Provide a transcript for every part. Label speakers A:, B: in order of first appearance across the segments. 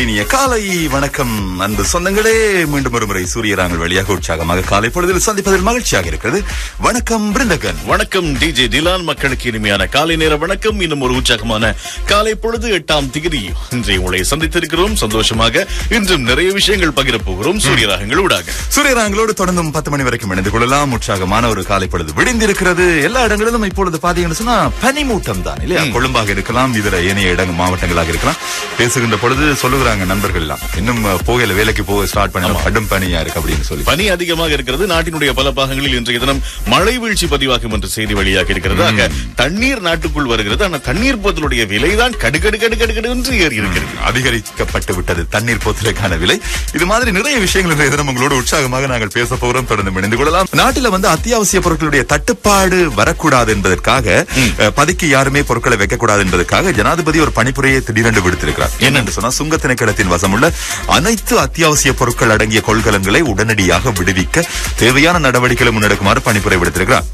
A: இனிய காலை வணக்கம். அன்பு சொந்தங்களே மீண்டும் ஒரு முறை சூரியராங்கள் வழியாக உற்சாகமாக காலை பொழுதில் சந்திப்பதில் மகிழ்ச்சியாக இருக்கிறது. வணக்கம் பிருந்தகன்.
B: வணக்கம் டிஜே டிலான் மக்களுக்கு இனிமையான காலை நேர வணக்கம். இன்னும் ஒரு உற்சாகமான காலை பொழுது எட்டாம் திகதி. இன்றைய உங்களை சந்தித்திருக்கிறோம். சந்தோஷமாக இன்றும் நிறைய விஷயங்கள் பகிரப் போகிறோம். சூரிய ராகங்கள் ஊடாக.
A: சூரியராங்களோடு தொடர்ந்தும் பத்து மணி வரைக்கும் இணைந்து கொள்ளலாம். உற்சாகமான ஒரு காலை பொழுது விடிந்திருக்கிறது. எல்லா இடங்களிலும் இப்பொழுது பாத்தீங்கன்னு சொன்னா பனிமூட்டம் தான் இல்லையா? கொழும்பாக இருக்கலாம். இதர ஏனைய இடங்கள் மாவட்டங்களாக இருக்கலாம். பேசுகின்ற பொழுது சொல்லுகிறாங்க நண்பர்கள் எல்லாம். இன்னும் அஹ், போகையில வேலைக்கு போக ஸ்டார்ட் பண்ண கடும் பனியா இருக்கு அப்படின்னு சொல்லி.
B: பனி அதிகமாக இருக்கிறது. நாட்டினுடைய பல பாகங்களில் இன்றைய தினம் மழை வீழ்ச்சி பதிவாகும் என்ற செய்தி வழியாக இருக்கிறது ஆக தண்ணீர் நாட்டுக்குள் வருகிறது. ஆனா தண்ணீர் போத்தலுடைய விலைதான் கடுகடு கடு கடு கடு என்று ஏறி இருக்கிறது.
A: அதிகரிக்கப்பட்டு விட்டது தண்ணீர் போத்தலுக்கான விலை. இது மாதிரி நிறைய விஷயங்கள் இன்றைய தினம் உங்களோடு உற்சாகமாக நாங்கள் பேச போகிறோம் தொடர்ந்து இணைந்து கொள்ளலாம். நாட்டில வந்து அத்தியாவசிய பொருட்களுடைய தட்டுப்பாடு வரக்கூடாது என்பதற்காக பதுக்கி யாருமே பொருட்களை வைக்கக்கூடாது என்பதற்காக ஜனாதிபதி ஒரு பணிப்புரையை திடீரென்று விடுத்திருக்கிறார். என்னென்று சொன்னா சுங்க திணைக்களத்தின் வசமுள்ள அனைத்து அத்தியாவசிய பொருட்கள் அடங்கிய கொள்கலன்களை உடனடியாக விடுவிக்க தேவையான நடவடிக்கைகளை முன்னெடுக்குமாறு பணிப்புரை விடுத்திருக்கிறார்.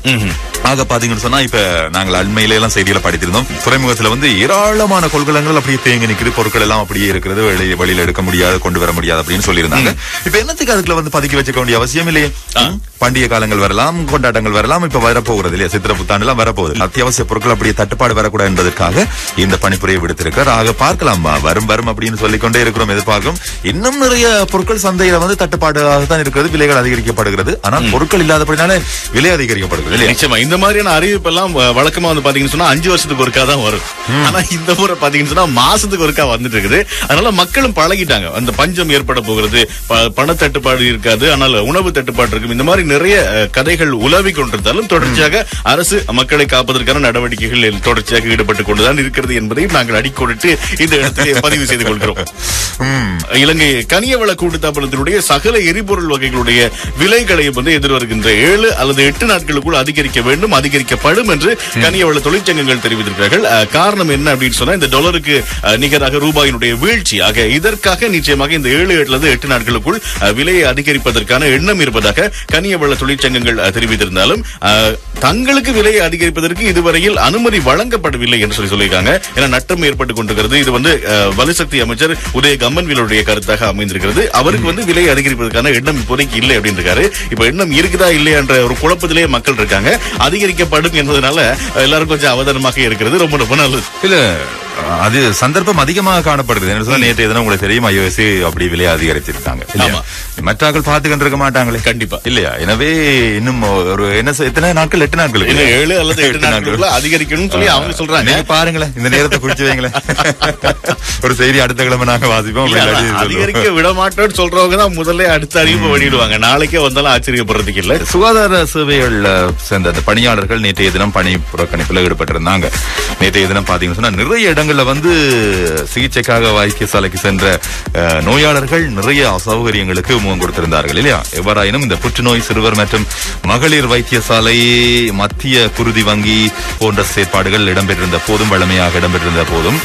A: ஆக பாத்தீங்கன்னு சொன்னா இப்ப நாங்கள் அண்மையில எல்லாம் செய்தியில படித்திருந்தோம். துறைமுகத்துல வந்து ஏராளமான கொள்கலங்கள் அப்படியே தேங்கி நிக்குது பொருட்கள் எல்லாம் அப்படியே இருக்கிறது வெளிய வெளியில எடுக்க முடியாது கொண்டு வர முடியாது அப்படின்னு சொல்லியிருந்தாங்க. இப்ப என்னத்துக்கு அதுக்குள்ள வந்து பதுக்கி வச்சுக்க வேண்டிய அவசியம் இல்லையே? பண்டிகை காலங்கள் வரலாம் கொண்டாட்டங்கள் வரலாம் இப்ப வரப்போகிறது இல்லையா? சித்திர புத்தாண்டு எல்லாம் வரப்போகுது அத்தியாவசிய பொருட்கள் அப்படியே தட்டுப்பாடு வரக்கூடாது என்பதற்காக இந்த பணிப்புரையை விடுத்திருக்கார் ஆக பார்க்கலாம் வரும் வரும் அப்படின்னு சொல்லிக்கொண்டே இருக்கிறோம் எதிர்பார்க்கிறோம். இன்னும் நிறைய பொருட்கள் சந்தையில வந்து தட்டுப்பாடாக தான் இருக்கிறது விலைகள் அதிகரிக்கப்படுகிறது. ஆனால் பொருட்கள் இல்லாதபடினால விலை அதிகரிக்கப்படுகிறது
B: நிச்சயமா. இந்த மாதிரியான அறிவிப்பு எல்லாம் வழக்கமா வந்து பாத்தீங்கன்னு சொன்னா அஞ்சு வருஷத்துக்கு ஒருக்கா தான் வரும். ஆனா இந்த முறை பாத்தீங்கன்னு சொன்னா மாசத்துக்கு ஒருக்கா வந்துட்டு இருக்குது. அதனால மக்களும் பழகிட்டாங்க. அந்த பஞ்சம் ஏற்பட போகிறது பண தட்டுப்பாடு இருக்காது ஆனால் உணவு தட்டுப்பாடு இருக்கும். இந்த மாதிரி நிறைய கதைகள் உலவி கொண்டிருந்தாலும் தொடர்ச்சியாக அரசு மக்களை காப்பதற்கான நடவடிக்கைகள் தொடர்ச்சியாக ஈடுபட்டுக் கொண்டுதான் இருக்கிறது என்பதையும் நாங்கள் அடிக்கோடிட்டு இந்த இடத்திலே பதிவு செய்து கொள்கிறோம். இலங்கை கனியவள கூட்டுத்தாபனத்தினுடைய சகல எரிபொருள் வகைகளுடைய விலைகளை வந்து எதிர்வருகின்ற ஏழு அல்லது எட்டு நாட்களுக்குள் அதிகரிக்க வேண்டும் அதிகரிக்கப்படும் என்று கனியவள தொழிற்சங்கங்கள் தெரிவித்திருக்கிறார்கள். காரணம் என்ன அப்படின்னு சொன்னா இந்த டாலருக்கு நிகராக ரூபாயினுடைய வீழ்ச்சி. ஆக இதற்காக நிச்சயமாக இந்த ஏழு அல்லது எட்டு நாட்களுக்குள் விலையை அதிகரிப்பதற்கான எண்ணம் இருப்பதாக கனியவள தொழிற்சங்கங்கள் தெரிவித்திருந்தாலும் தங்களுக்கு விலையை அதிகரிப்பதற்கு இதுவரையில் அனுமதி வழங்கப்படவில்லை என்று சொல்லி சொல்லியிருக்காங்க. ஏன்னா நட்டம் ஏற்பட்டுக் கொண்டிருக்கிறது. இது வந்து வலுசக்தி அமைச்சர் உதய கம்மன்விலுடைய கருத்தாக அமைந்திருக்கிறது. அவருக்கு வந்து விலை அதிகரிப்பதற்கான எண்ணம் இப்போதைக்கு இல்லை அப்படின்னு இருக்காரு இப்ப எண்ணம் இருக்குதா இல்லையா என்ற ஒரு குழப்பத்திலேயே மக்கள் இருக்காங்க. அதிகரிக்கப்படும் என்பதனால எல்லாரும் கொஞ்சம் அவதானமாக இருக்கிறது. ரொம்ப ரொம்ப நல்லது.
A: இல்ல அது சந்தர்ப்பம் அதிகமாக காணப்படுது. என்ன சொன்னா நேற்று எதனா உங்களுக்கு தெரியும் ஐஓஎஸ் அப்படி விலை அதிகரிச்சிருக்காங்க. மற்றாக்கள் பார்த்து கண்டிருக்க மாட்டாங்களே.
B: கண்டிப்பா.
A: இல்லையா? எனவே இன்னும் ஒரு என்ன எத்தனை நாட்கள்? எட்டு நாட்கள்
B: ஏழு அல்லது எட்டு நாட்களுக்குள்ள அதிகரிக்கணும்னு சொல்லி அவங்க சொல்றாங்க.
A: பாருங்களேன் இந்த நேரத்தை குறிச்சு வைங்களேன். ஒரு செய்தி அடுத்த கிழமை நாங்க வாசிப்போம்.
B: அதிகரிக்க விட மாட்டோம்னு சொல்றவங்க தான் முதல்ல அடுத்த அறிவிப்பு வெளியிடுவாங்க நாளைக்கே வந்தாலும் ஆச்சரியப்படுறதுக்கு இல்ல.
A: சுகாதார சேவைகள்ல சேர்ந்த அந்த பணியாளர்கள் நேற்றைய தினம் பணி புறக்கணிப்புல ஈடுபட்டிருந்தாங்க. நேற்றைய தினம் பாத்தீங்கன்னு சொன்னா நிறைய இடங்கள்ல வந்து சிகிச்சைக்காக வைத்தியசாலைக்கு சென்ற நோயாளர்கள் நிறைய அசௌகரியங்களுக்கு முகம் கொடுத்திருந்தார்கள் இல்லையா? எவ்வாறாயினும் இந்த புற்றுநோய் சிறுவர் மற்றும் மகளிர் வைத்தியசாலை மத்திய குருதி வங்கி போன்ற செயற்பாடுகள் இடம்பெற்றிருந்த போதும் வழமையாக இடம்பெற்றிருந்த போதும்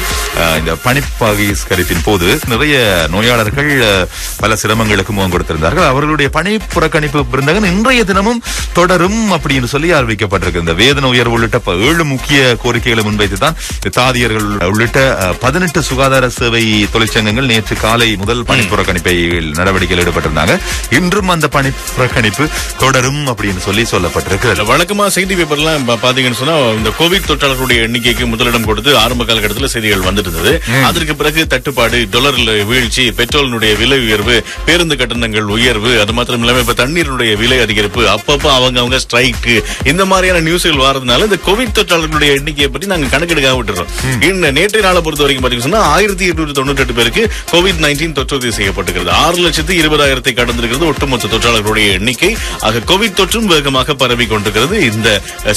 A: இந்த பணி பகிஷ்கரிப்பின் போது நிறைய நோயாளர்கள் பல சிரமங்களுக்கு முகம் கொடுத்திருந்தார்கள். அவர்களுடைய பணி புறக்கணிப்பு பிருந்தகன் இன்றைய தினமும் தொடரும் அப்படின்னு சொல்லி அறிவிக்கப்பட்டிருக்கு. இந்த வேதன உயர்வு உள்ளிட்ட ஏழு முக்கிய கோரிக்கைகளை முன்வைத்து தான் தாதியர்கள் உள்ளிட்ட பதினெட்டு சுகாதார சேவை தொழிற்சங்கங்கள் நேற்று காலை முதல் பணி புறக்கணிப்பை நடவடிக்கையில் ஈடுபட்டிருந்தாங்க. இன்றும் அந்த பணி புறக்கணிப்பு தொடரும் அப்படின்னு சொல்லி சொல்லப்பட்டிருக்கிறது
B: இல்ல, வழக்கமா செய்தி பேப்பர்லாம் பா- பாத்தீங்கன்னு சொன்னா இந்த கோவிட் தொற்றாளர்களுடைய எண்ணிக்கைக்கு முதலிடம் கொடுத்து ஆரம்ப காலகட்டத்தில் செய்திகள் வந்துட்டு இருந்தது. அதற்கு பிறகு தட்டுப்பாடு டாலர்ல வீழ்ச்சி பெட்ரோலினுடைய விலை உயர்வு பேருந்து கட்டணங்கள் உயர்வு அது மாத்திரம் இல்லாம இப்ப தண்ணீருடைய விலை அதிகரிப்பு அப்பப்ப அவங்க அவங்க ஸ்ட்ரைக் இந்த மாதிரியான நியூஸ்கள் வரதுனால இந்த கோவிட் தொற்றாளர்களுடைய எண்ணிக்கையை பற்றி நாங்க கணக்கெடுக்காம விட்டுறோம். இந்த நேற்றைய நாளை பொறுத்த வரைக்கும் பாத்தீங்கன்னா சொன்னா ஆயிரத்தி எட்நூற்றி தொண்ணூற்றி எட்டு பேருக்கு கோவிட் நைன்டீன் தொற்று செய்யப்பட்டிருக்கிறது. ஆறு லட்சத்து இருபதாயிரத்தை கடந்திருக்கிறது ஒட்டுமொத்த தொற்றாளர்களுடைய எண்ணிக்கை. ஆக கோவிட் தொற்றும் வேகமாக பரவி கொண்டிருக்கிறது இந்த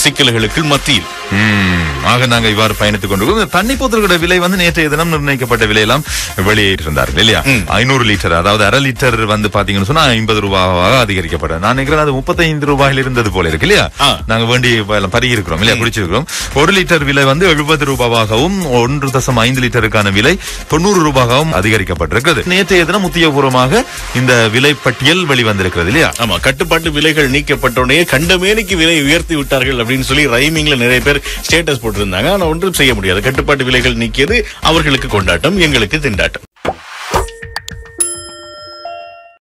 B: சிக்கல்களுக்கு மத்தியில்.
A: ஆக நாங்க இவ்வாறு பயணித்துக் கொண்டிருக்கோம் தண்ணி போத்தல்களோட விலை வந்து நேற்றைய தினம் நிர்ணயிக்கப்பட்ட விலையெல்லாம் வெளியிட்டிருந்தார்கள் இல்லையா? ஐநூறு லிட்டர் அதாவது அரை லிட்டர் வந்து பாத்தீங்கன்னு சொன்னா ஐம்பது ரூபாவாக அதிகரிக்கப்படும் நான் நினைக்கிறேன் அது முப்பத்தைந்து ரூபாயில் இருந்தது போல இருக்கு இல்லையா. நாங்க வேண்டி பருகி இருக்கிறோம் இல்லையா? குடிச்சிருக்கிறோம். ஒரு லிட்டர் விலை வந்து எழுபது ரூபாவாகவும் ஒன்று தசம் ஐந்து லிட்டருக்கான விலை தொண்ணூறு ரூபாகவும் அதிகரிக்கப்பட்டிருக்கிறது. நேற்றைய தினம் உத்தியோகபூர்வமாக இந்த விலை பட்டியல் வெளிவந்திருக்கிறது இல்லையா?
B: ஆமா கட்டுப்பாட்டு விலைகள் நீக்கப்பட்டோடனே கண்டமேனிக்கு விலை உயர்த்தி விட்டார்கள் அப்படின்னு சொல்லி ரைமிங்ல நிறைய பேர் ஸ்டேட்டஸ் இருந்தாங்க. ஆனா ஒன்றும் செய்ய முடியாது. கட்டுப்பாட்டு விலைகள் நீக்கியது அவர்களுக்கு கொண்டாட்டம் எங்களுக்கு திண்டாட்டம்.